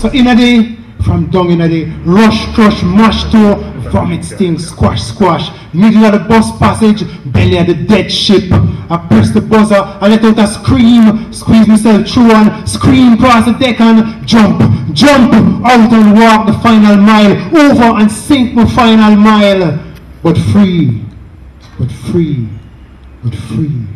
So in a day, from down in a day, rush, crush, mash to, vomit, sting, squash, squash. Middle of the bus passage, belly of the dead ship. I press the buzzer, I let out a scream, squeeze myself through and scream past the deck and jump, jump out and walk the final mile, over and sink the final mile. But free, but free, but free.